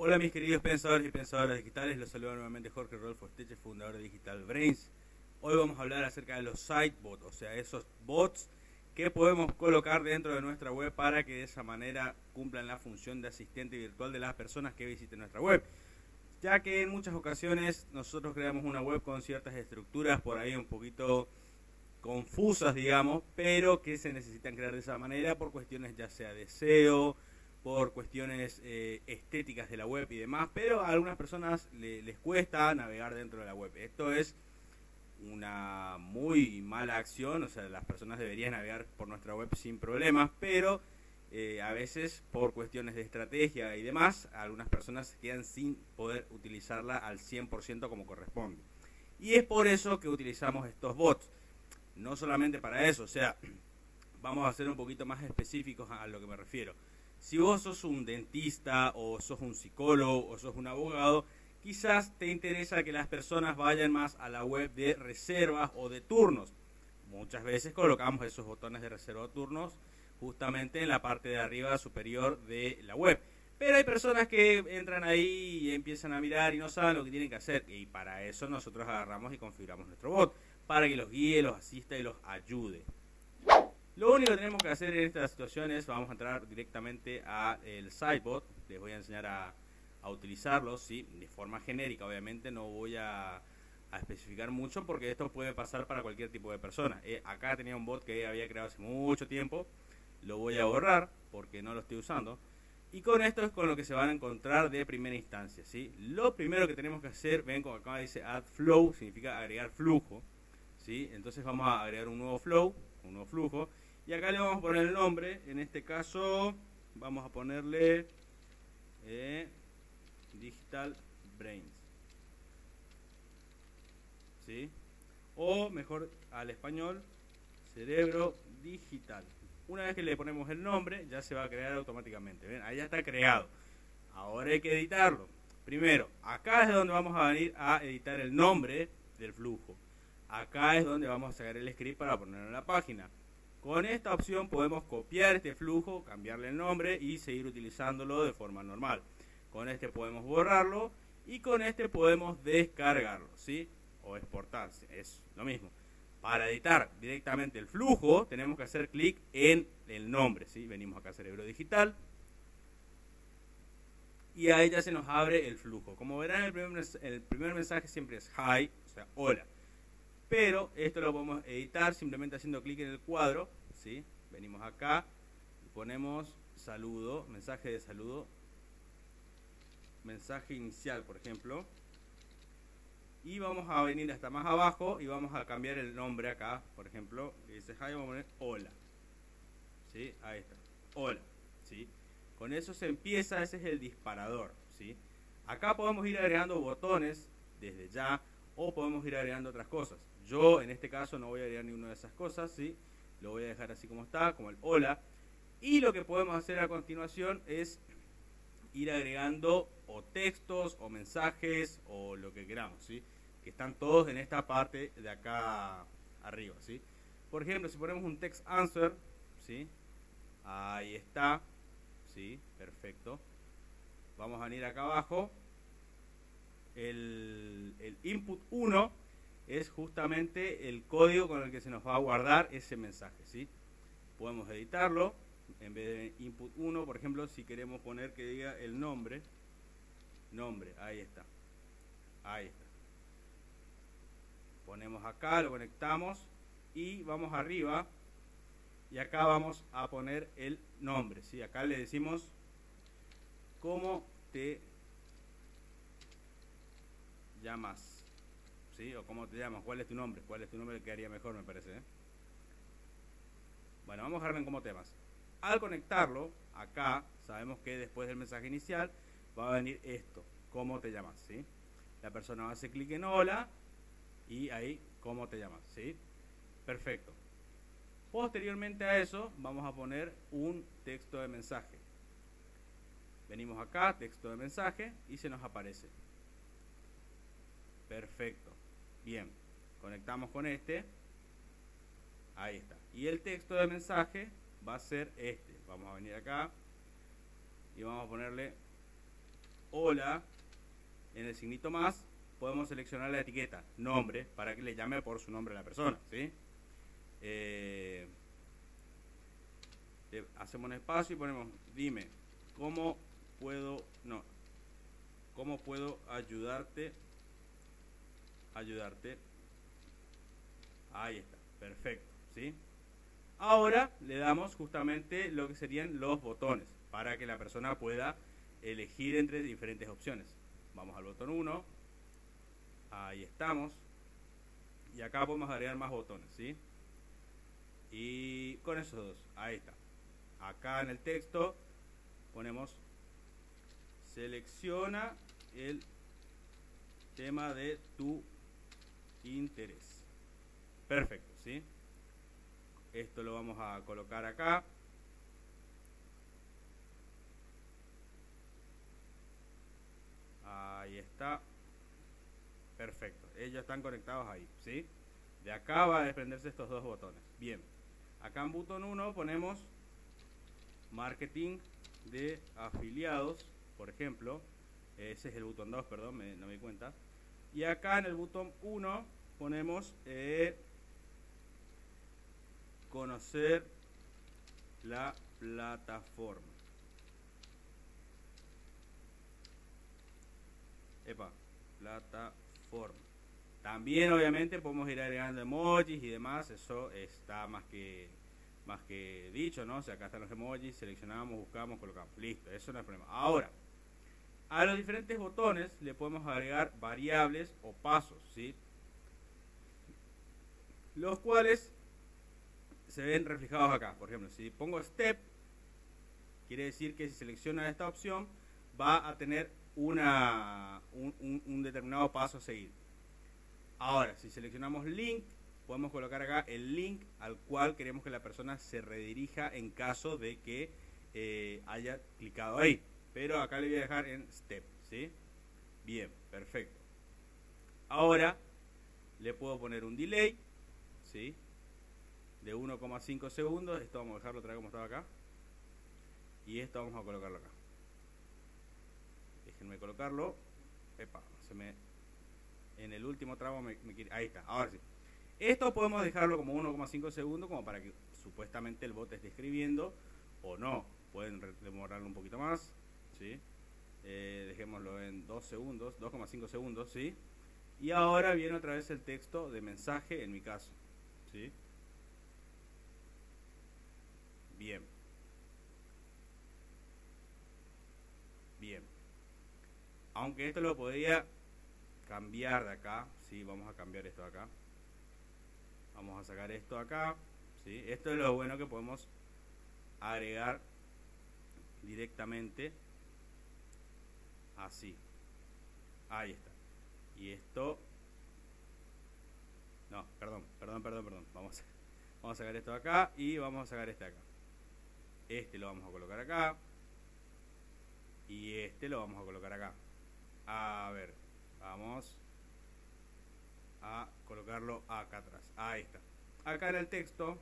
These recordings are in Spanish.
Hola mis queridos pensadores y pensadoras digitales, los saluda nuevamente Jorge Rodolfo Esteche, fundador de Digital Brains. Hoy vamos a hablar acerca de los sitebots, o sea, esos bots que podemos colocar dentro de nuestra web para que de esa manera cumplan la función de asistente virtual de las personas que visiten nuestra web. Ya que en muchas ocasiones nosotros creamos una web con ciertas estructuras por ahí un poquito confusas, digamos, pero que se necesitan crear de esa manera por cuestiones ya sea de SEO, por cuestiones eh, estéticas de la web y demás, pero a algunas personas les cuesta navegar dentro de la web. Esto es una muy mala acción, o sea, las personas deberían navegar por nuestra web sin problemas, pero eh, a veces por cuestiones de estrategia y demás, algunas personas quedan sin poder utilizarla al 100% como corresponde. Y es por eso que utilizamos estos bots. No solamente para eso, o sea, vamos a ser un poquito más específicos a lo que me refiero. Si vos sos un dentista o sos un psicólogo o sos un abogado, quizás te interesa que las personas vayan más a la web de reservas o de turnos. Muchas veces colocamos esos botones de reserva o turnos justamente en la parte de arriba superior de la web. Pero hay personas que entran ahí y empiezan a mirar y no saben lo que tienen que hacer. Y para eso nosotros agarramos y configuramos nuestro bot, para que los guíe, los asista y los ayude. Lo único que tenemos que hacer en esta situación es, vamos a entrar directamente a el sidebot, les voy a enseñar a, utilizarlo, ¿sí? de forma genérica, obviamente no voy a, especificar mucho porque esto puede pasar para cualquier tipo de persona. Eh, acá tenía un bot que había creado hace mucho tiempo, lo voy a borrar porque no lo estoy usando. Y con esto es con lo que se van a encontrar de primera instancia. ¿sí? Lo primero que tenemos que hacer, ven como acá dice add flow, significa agregar flujo. ¿sí? Entonces vamos a agregar un nuevo flow, un nuevo flujo. Y acá le vamos a poner el nombre, en este caso vamos a ponerle eh, Digital Brains. ¿Sí? O mejor al español, cerebro digital. Una vez que le ponemos el nombre, ya se va a crear automáticamente. Ahí ya está creado. Ahora hay que editarlo. Primero, acá es donde vamos a venir a editar el nombre del flujo. Acá es donde vamos a sacar el script para ponerlo en la página. Con esta opción podemos copiar este flujo, cambiarle el nombre y seguir utilizándolo de forma normal. Con este podemos borrarlo y con este podemos descargarlo, ¿sí? O exportarse, es lo mismo. Para editar directamente el flujo tenemos que hacer clic en el nombre, ¿sí? Venimos acá a Cerebro Digital y ahí ya se nos abre el flujo. Como verán, el primer mensaje siempre es hi, o sea, hola pero esto lo podemos editar simplemente haciendo clic en el cuadro, ¿sí? Venimos acá ponemos saludo, mensaje de saludo, mensaje inicial, por ejemplo. Y vamos a venir hasta más abajo y vamos a cambiar el nombre acá, por ejemplo, dice hi, vamos a poner hola. ¿Sí? Ahí está. Hola, ¿sí? Con eso se empieza, ese es el disparador, ¿sí? Acá podemos ir agregando botones desde ya o podemos ir agregando otras cosas. Yo en este caso no voy a agregar ninguna de esas cosas, ¿sí? Lo voy a dejar así como está, como el hola. Y lo que podemos hacer a continuación es ir agregando o textos o mensajes o lo que queramos, ¿sí? Que están todos en esta parte de acá arriba, ¿sí? Por ejemplo, si ponemos un text answer, ¿sí? Ahí está, ¿sí? Perfecto. Vamos a venir acá abajo. El, el input 1 es justamente el código con el que se nos va a guardar ese mensaje. ¿sí? Podemos editarlo, en vez de input 1, por ejemplo, si queremos poner que diga el nombre, nombre, ahí está, ahí está. Ponemos acá, lo conectamos y vamos arriba y acá vamos a poner el nombre. ¿sí? Acá le decimos cómo te llamas. O cómo te llamas, cuál es tu nombre, cuál es tu nombre que haría mejor, me parece. ¿eh? Bueno, vamos a ver en cómo temas. Al conectarlo, acá, sabemos que después del mensaje inicial va a venir esto, cómo te llamas, ¿sí? La persona hacer clic en hola y ahí, cómo te llamas, ¿sí? Perfecto. Posteriormente a eso, vamos a poner un texto de mensaje. Venimos acá, texto de mensaje, y se nos aparece. Perfecto. Bien, conectamos con este. Ahí está. Y el texto de mensaje va a ser este. Vamos a venir acá y vamos a ponerle hola, en el signito más, podemos seleccionar la etiqueta, nombre, para que le llame por su nombre a la persona, ¿sí? Eh, hacemos un espacio y ponemos, dime, ¿cómo puedo, no, cómo puedo ayudarte, ayudarte? Ahí está, perfecto, ¿sí? Ahora le damos justamente lo que serían los botones para que la persona pueda elegir entre diferentes opciones. Vamos al botón 1, ahí estamos, y acá podemos agregar más botones, ¿sí? Y con esos dos, ahí está. Acá en el texto ponemos selecciona el tema de tu interés. Perfecto, ¿sí? Esto lo vamos a colocar acá. Ahí está. Perfecto. Ellos están conectados ahí, ¿sí? De acá va a desprenderse estos dos botones. Bien. Acá en botón 1 ponemos marketing de afiliados, por ejemplo. Ese es el botón 2, perdón, no me di cuenta. Y acá en el botón 1 ponemos eh, conocer la plataforma. Epa, plataforma. También obviamente podemos ir agregando emojis y demás, eso está más que más que dicho, ¿no? O sea, acá están los emojis, seleccionamos, buscamos, colocamos. Listo, eso no es problema. Ahora, a los diferentes botones le podemos agregar variables o pasos, ¿sí? Los cuales se ven reflejados acá. Por ejemplo, si pongo step, quiere decir que si selecciona esta opción va a tener una, un, determinado paso a seguir. Ahora, si seleccionamos link, podemos colocar acá el link al cual queremos que la persona se redirija en caso de que eh, haya clicado ahí. Pero acá le voy a dejar en step, ¿sí? Bien, perfecto. Ahora le puedo poner un delay, ¿sí? de 1,5 segundos. Esto vamos a dejarlo otra vez como estaba acá. Y esto vamos a colocarlo acá. Déjenme colocarlo. Epa, se me... En el último tramo me, quiere... Ahí está, ahora sí. Esto podemos dejarlo como 1,5 segundos como para que supuestamente el bot esté escribiendo o no. Pueden demorarlo un poquito más. ¿sí? Eh, dejémoslo en 2 segundos, 2,5 segundos. ¿sí? Y ahora viene otra vez el texto de mensaje en mi caso. ¿Sí? Bien. Bien. Aunque esto lo podría cambiar de acá. Sí, vamos a cambiar esto de acá. Vamos a sacar esto de acá. ¿sí? Esto es lo bueno que podemos agregar directamente así. Ahí está. Y esto... No, perdón, perdón, perdón, perdón. Vamos vamos a sacar esto de acá y vamos a sacar este de acá. Este lo vamos a colocar acá. Y este lo vamos a colocar acá. A ver, vamos a colocarlo acá atrás. Ahí está. Acá en el texto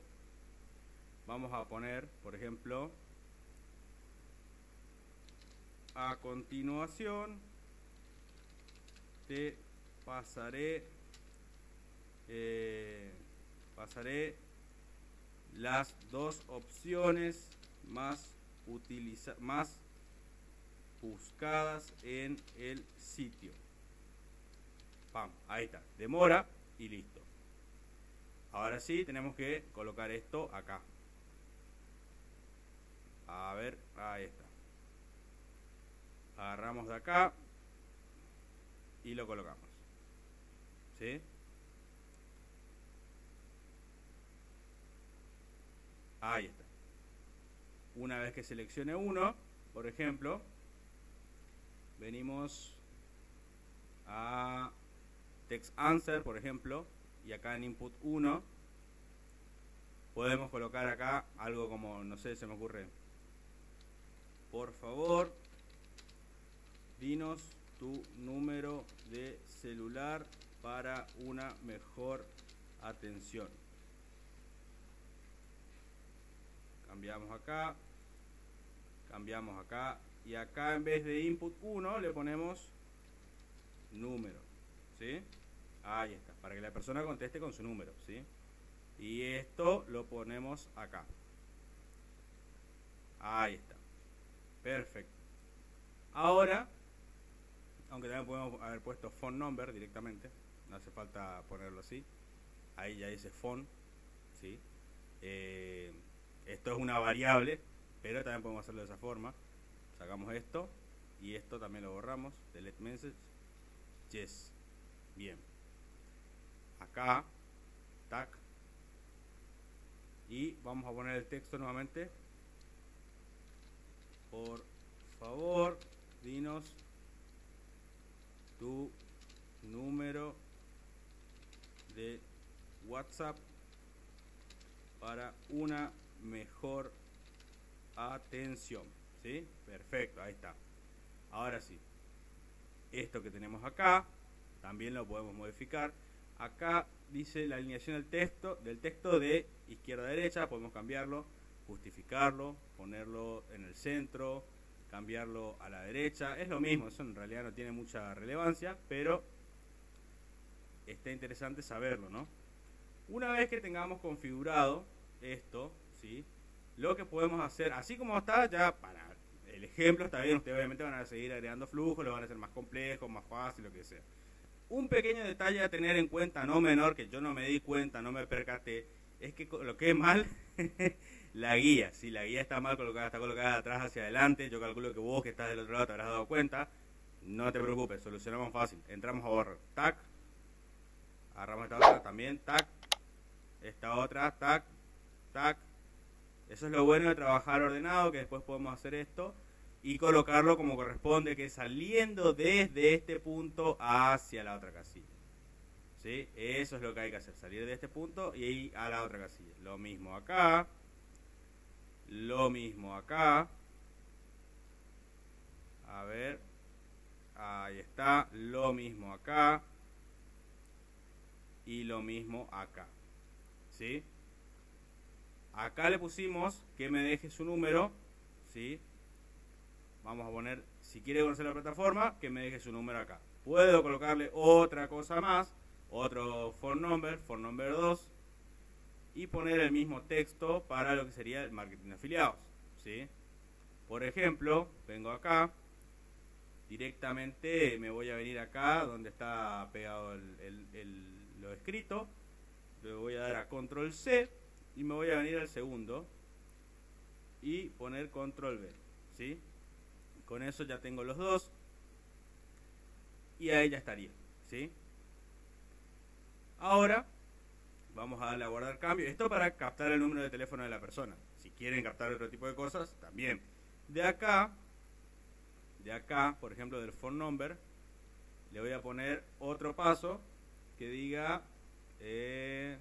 vamos a poner, por ejemplo, a continuación te pasaré eh, pasaré las dos opciones más, utiliza más buscadas en el sitio. Pam, ahí está. Demora y listo. Ahora sí, tenemos que colocar esto acá. A ver, ahí está. Agarramos de acá y lo colocamos. ¿Sí? Ahí está. Una vez que seleccione uno, por ejemplo, venimos a text answer, por ejemplo, y acá en input 1 podemos colocar acá algo como, no sé, se me ocurre, por favor, dinos tu número de celular para una mejor atención. Cambiamos acá, cambiamos acá y acá en vez de input 1 le ponemos número, ¿sí? Ahí está, para que la persona conteste con su número, ¿sí? Y esto lo ponemos acá. Ahí está. Perfecto. Ahora, aunque también podemos haber puesto phone number directamente, no hace falta ponerlo así. Ahí ya dice phone, ¿sí? Eh, esto es una variable, pero también podemos hacerlo de esa forma. Sacamos esto y esto también lo borramos. Delete message. Yes. Bien. Acá, tac. Y vamos a poner el texto nuevamente. Por favor, dinos tu número de WhatsApp para una mejor atención. ¿Sí? Perfecto, ahí está. Ahora sí. Esto que tenemos acá, también lo podemos modificar. Acá dice la alineación del texto, del texto de izquierda a derecha, podemos cambiarlo, justificarlo, ponerlo en el centro, cambiarlo a la derecha. Es lo mismo, eso en realidad no tiene mucha relevancia, pero está interesante saberlo, ¿no? Una vez que tengamos configurado esto, Lo que podemos hacer, así como está, ya para el ejemplo está bien, ustedes obviamente van a seguir agregando flujos, lo van a hacer más complejo, más fácil, lo que sea. Un pequeño detalle a tener en cuenta, no menor, que yo no me di cuenta, no me percaté, es que lo que es mal, la guía. Si la guía está mal colocada, está colocada de atrás hacia adelante, yo calculo que vos que estás del otro lado te habrás dado cuenta. No te preocupes, solucionamos fácil. Entramos a borrar, tac, agarramos esta otra también, tac, esta otra, tac, tac. Eso es lo bueno de trabajar ordenado, que después podemos hacer esto y colocarlo como corresponde, que es saliendo desde este punto hacia la otra casilla. ¿Sí? Eso es lo que hay que hacer, salir de este punto y a la otra casilla. Lo mismo acá, lo mismo acá. A ver, ahí está, lo mismo acá y lo mismo acá. ¿Sí? Acá le pusimos que me deje su número, ¿sí? Vamos a poner, si quiere conocer la plataforma, que me deje su número acá. Puedo colocarle otra cosa más, otro phone number, phone number 2, y poner el mismo texto para lo que sería el marketing de afiliados, ¿sí? Por ejemplo, vengo acá, directamente me voy a venir acá donde está pegado lo escrito, le voy a dar a control C y me voy a venir al segundo y poner control B, ¿sí? Con eso ya tengo los dos y ahí ya estaría, ¿sí? Ahora vamos a darle a guardar cambio. Esto para captar el número de teléfono de la persona. Si quieren captar otro tipo de cosas, también. De acá, de acá, por ejemplo, del phone number, le voy a poner otro paso que diga, eh,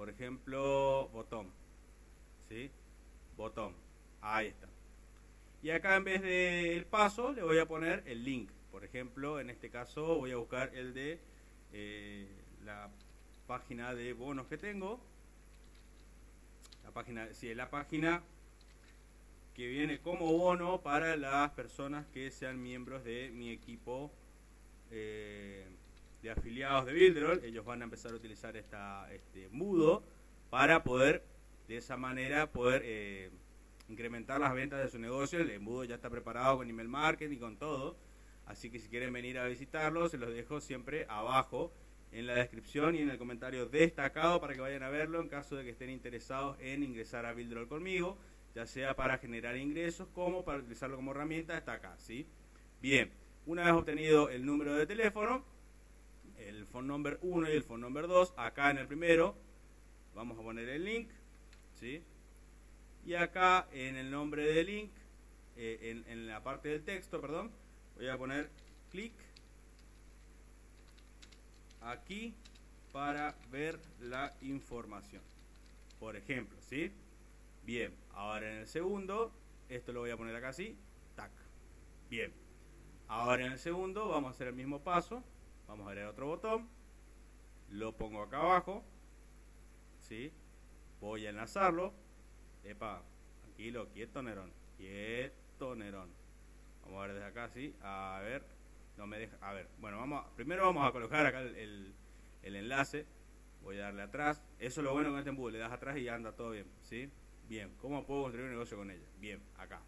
por ejemplo, botón. ¿Sí? Botón. Ahí está. Y acá en vez del paso le voy a poner el link. Por ejemplo, en este caso voy a buscar el de eh, la página de bonos que tengo. La página, sí, la página que viene como bono para las personas que sean miembros de mi equipo eh, de afiliados de Builderall. Ellos van a empezar a utilizar esta, este mudo para poder, de esa manera, poder eh, incrementar las ventas de su negocio. El embudo ya está preparado con email marketing y con todo. Así que si quieren venir a visitarlo, se los dejo siempre abajo en la descripción y en el comentario destacado para que vayan a verlo en caso de que estén interesados en ingresar a Builderall conmigo, ya sea para generar ingresos como para utilizarlo como herramienta, está acá, ¿sí? Bien, una vez obtenido el número de teléfono, el phone number 1 y el phone number 2, acá en el primero vamos a poner el link, ¿sí? Y acá en el nombre del link, eh, en, en la parte del texto, perdón, voy a poner clic aquí para ver la información. Por ejemplo, ¿sí? Bien, ahora en el segundo, esto lo voy a poner acá así, tac. Bien, ahora en el segundo vamos a hacer el mismo paso, vamos a agregar otro botón, lo pongo acá abajo, ¿sí? Voy a enlazarlo, epa, tranquilo, quieto Nerón, quieto, Nerón. Vamos a ver desde acá, sí. A ver, no me deja. A ver, bueno, vamos primero vamos a colocar acá el, el, enlace. Voy a darle atrás. Eso es lo bueno con este embudo. Le das atrás y anda todo bien, ¿sí? Bien. ¿Cómo puedo construir un negocio con ella? Bien, acá.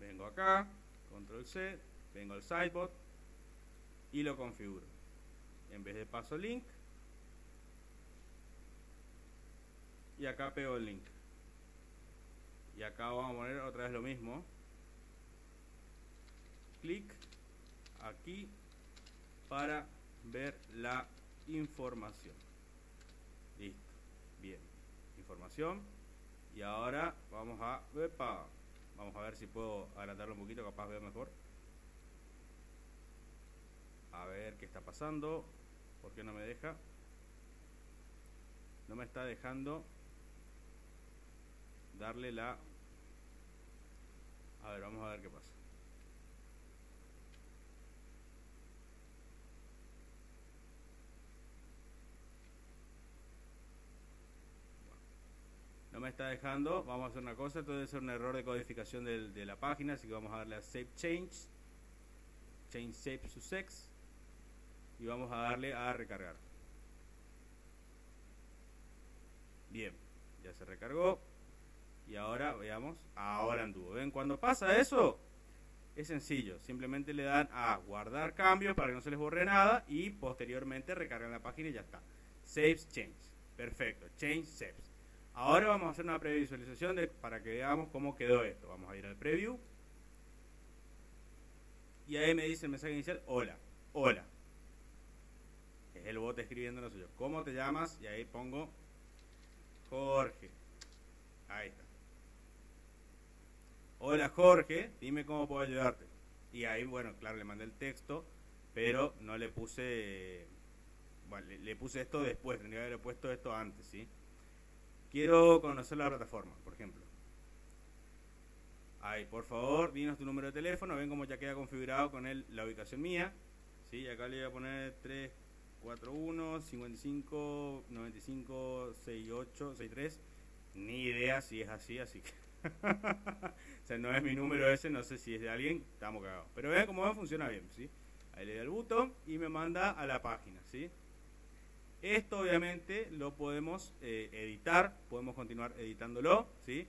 Vengo acá, control C, vengo al sidebot y lo configuro. En vez de paso link, y acá pego el link. Y acá vamos a poner otra vez lo mismo. Clic aquí para ver la información. Listo. Bien. Información. Y ahora vamos a... Vamos a ver si puedo agrandarlo un poquito, capaz veo mejor. A ver qué está pasando. ¿Por qué no me deja? No me está dejando darle la... A ver, vamos a ver qué pasa. no me está dejando, vamos a hacer una cosa, esto debe ser un error de codificación de, la página, así que vamos a darle a Save Change, Change Save Sussex, y vamos a darle a recargar. Bien, ya se recargó, y ahora veamos, ahora anduvo. ¿Ven? Cuando pasa eso, es sencillo, simplemente le dan a guardar cambios para que no se les borre nada, y posteriormente recargan la página y ya está. Saves Change, perfecto, Change Saves. Ahora vamos a hacer una previsualización de, para que veamos cómo quedó esto. Vamos a ir al preview. Y ahí me dice el mensaje inicial, hola, hola. El bot escribiendo lo suyo. ¿Cómo te llamas? Y ahí pongo Jorge. Ahí está. Hola Jorge, dime cómo puedo ayudarte. Y ahí, bueno, claro, le mandé el texto, pero no le puse... Bueno, le, puse esto después, tendría que haberle puesto esto antes, ¿sí? Quiero conocer la plataforma, por ejemplo. Ahí, por favor, dinos tu número de teléfono. Ven cómo ya queda configurado con él la ubicación mía. ¿Sí? Acá le voy a poner 341 55 95 68 63. Ni idea si es así, así que. no es mi número ese, no sé si es de alguien, estamos cagados. Pero vean cómo va, funciona bien, ¿sí? Ahí le da el botón y me manda a la página, ¿sí? Esto obviamente lo podemos eh, editar, podemos continuar editándolo, ¿sí?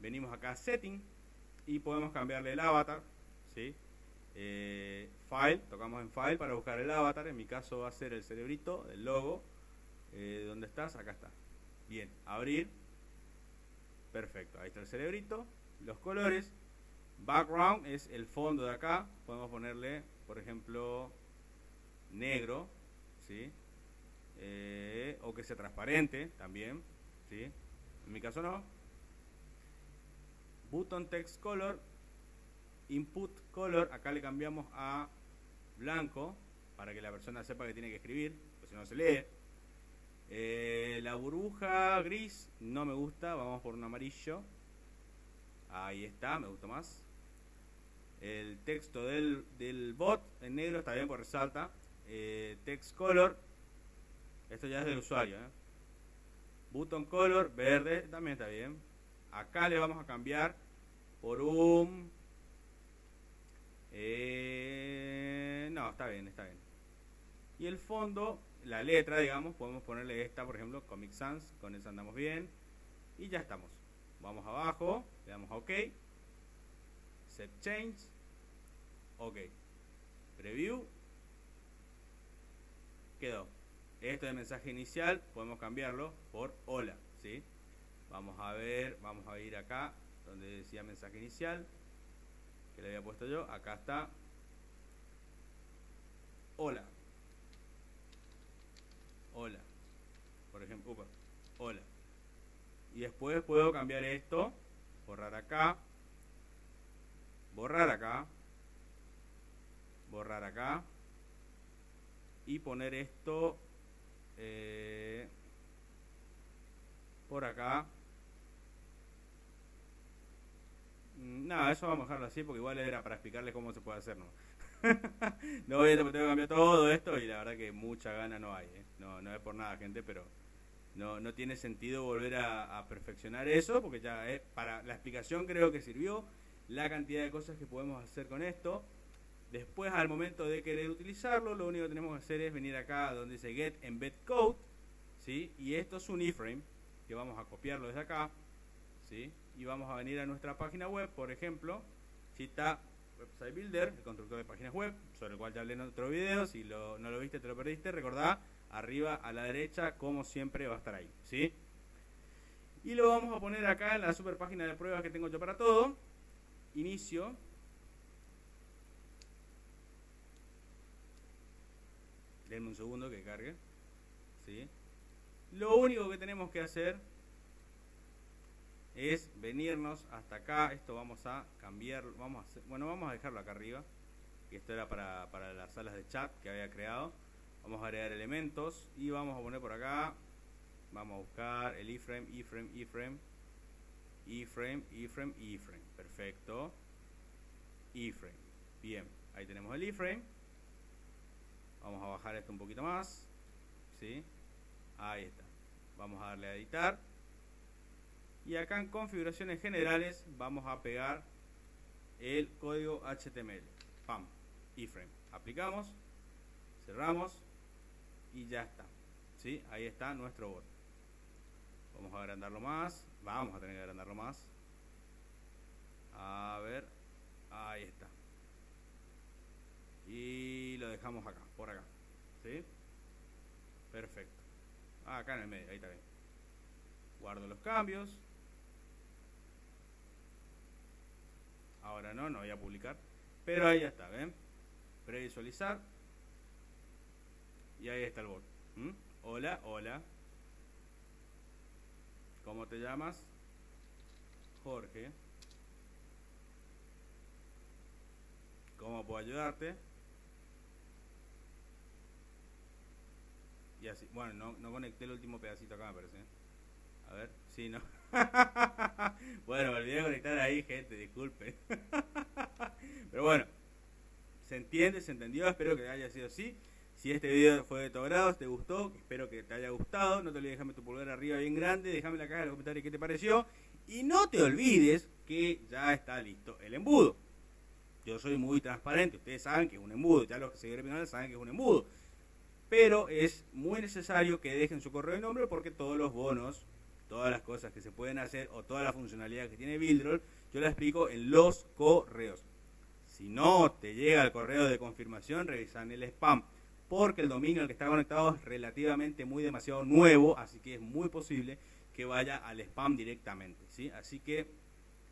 Venimos acá a Setting y podemos cambiarle el avatar, ¿sí? Eh, file, tocamos en File para buscar el avatar, en mi caso va a ser el cerebrito, el logo. Eh, ¿Dónde estás? Acá está. Bien, abrir. Perfecto, ahí está el cerebrito. Los colores. Background es el fondo de acá. Podemos ponerle, por ejemplo, negro, ¿sí? Eh, o que sea transparente también, ¿sí? En mi caso no. Button text color, input color, acá le cambiamos a blanco para que la persona sepa que tiene que escribir, pues si no se lee. Eh, la burbuja gris no me gusta, vamos por un amarillo. Ahí está, me gusta más. El texto del, del bot en negro está bien, por resalta. Eh, text color esto ya es del usuario. ¿eh? Button color, verde, también está bien. Acá le vamos a cambiar por un... Eh, no, está bien, está bien. Y el fondo, la letra, digamos, podemos ponerle esta, por ejemplo, Comic Sans, con eso andamos bien. Y ya estamos. Vamos abajo, le damos a OK. Set Change. OK. Preview. Quedó. Esto de mensaje inicial podemos cambiarlo por hola, ¿sí? Vamos a ver, vamos a ir acá donde decía mensaje inicial que le había puesto yo, acá está hola. Hola. Por ejemplo, hola. Y después puedo cambiar esto, borrar acá, borrar acá, borrar acá y poner esto eh, por acá. Mm, nada, eso vamos a dejarlo así porque igual era para explicarles cómo se puede hacer. No, no tengo que cambiar todo esto y la verdad que mucha gana no hay. ¿eh? No, no es por nada, gente, pero no, no tiene sentido volver a, a perfeccionar eso, porque ya es para la explicación creo que sirvió la cantidad de cosas que podemos hacer con esto. Después, al momento de querer utilizarlo, lo único que tenemos que hacer es venir acá donde dice Get Embed Code, ¿sí? Y esto es un iframe, que vamos a copiarlo desde acá, ¿sí? Y vamos a venir a nuestra página web, por ejemplo, Chita Website Builder, el constructor de páginas web, sobre el cual ya hablé en otro video, si no lo viste, te lo perdiste, recordá, arriba a la derecha, como siempre, va a estar ahí, ¿sí? Y lo vamos a poner acá en la super página de pruebas que tengo yo para todo, inicio, denme un segundo que cargue, ¿sí? Lo único que tenemos que hacer es venirnos hasta acá, esto vamos a cambiar, vamos a bueno, vamos a dejarlo acá arriba, que esto era para, para las salas de chat que había creado, vamos a agregar elementos y vamos a poner por acá, vamos a buscar el iframe, iframe, iframe, iframe, iframe, iframe, perfecto, iframe, bien, ahí tenemos el iframe, vamos a bajar esto un poquito más, ¿sí? ahí está, vamos a darle a editar, y acá en configuraciones generales vamos a pegar el código HTML pam iframe. Aplicamos cerramos y ya está ¿sí? ahí está nuestro bot. Vamos a agrandarlo más vamos a tener que agrandarlo más. A ver ahí está. Y lo dejamos acá por acá ¿sí? perfecto. Ah, acá en el medio ahí está bien. Guardo los cambios ahora no, no voy a publicar, pero ahí ya está, ¿ven? Previsualizar y ahí está el bot. Hola, hola. ¿Cómo te llamas? Jorge. ¿Cómo puedo ayudarte? Y así, bueno, no, conecté el último pedacito acá, me parece. A ver, sí, no. bueno, me olvidé de conectar ahí, gente, disculpe. Pero bueno, se entiende, se entendió, espero que haya sido así. Si este video fue de tu agrado, te gustó, espero que te haya gustado. No te olvides dejarme tu pulgar arriba bien grande, déjame en la caja de los comentarios qué te pareció. Y no te olvides que ya está listo el embudo. Yo soy muy transparente, ustedes saben que es un embudo, ya los que se canal saben que es un embudo. Pero es muy necesario que dejen su correo y nombre porque todos los bonos todas las cosas que se pueden hacer o toda la funcionalidad que tiene Buildroll, yo la explico en los correos. Si no te llega el correo de confirmación, revisan el spam, porque el dominio al que está conectado es relativamente muy demasiado nuevo, así que es muy posible que vaya al spam directamente. ¿sí? Así que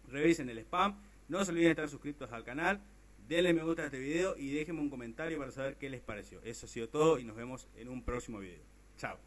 revisen el spam, no se olviden de estar suscritos al canal, denle me gusta a este video y déjenme un comentario para saber qué les pareció. Eso ha sido todo y nos vemos en un próximo video. Chao.